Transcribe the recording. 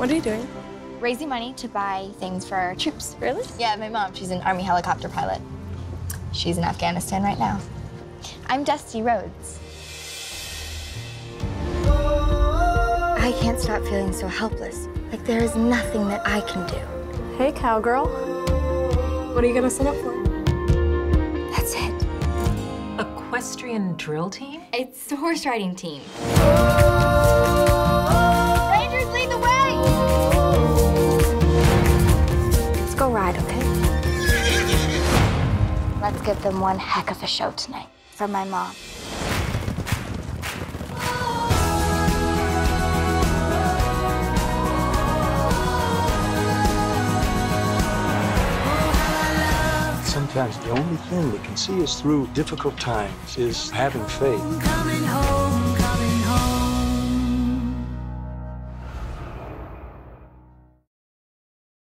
What are you doing? Raising money to buy things for our troops. Really? Yeah, my mom, she's an Army helicopter pilot. She's in Afghanistan right now. I'm Dusty Rhodes. I can't stop feeling so helpless. Like there is nothing that I can do. Hey, cowgirl. What are you gonna sign up for? That's it. Equestrian drill team? It's the horse riding team. Let's okay? Let's give them one heck of a show tonight. From my mom. Sometimes the only thing that can see us through difficult times is having faith. Coming home.